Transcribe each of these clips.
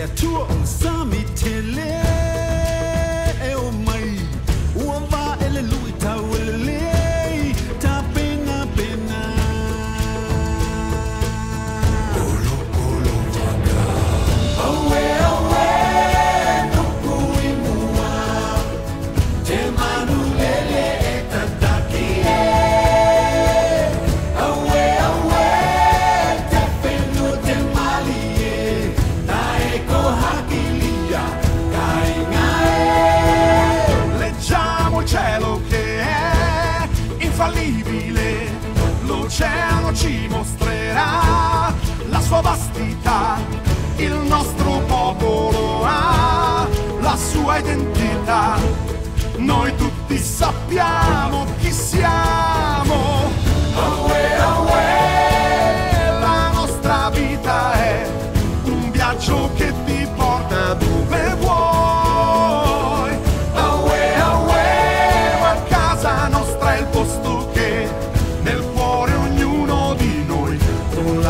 Kreatur und sah infallibile, l'oceano ci mostrerà la sua vastità, il nostro popolo ha la sua identità, noi tutti sappiamo chi siamo.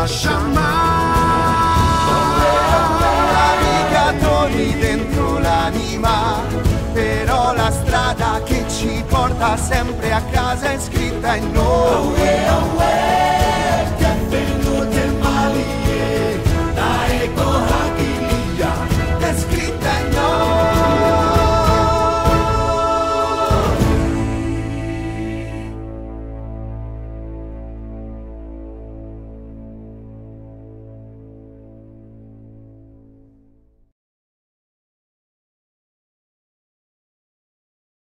Non lascia mai. navigatori dentro l'anima, però la strada che ci porta sempre a casa è scritta in noi.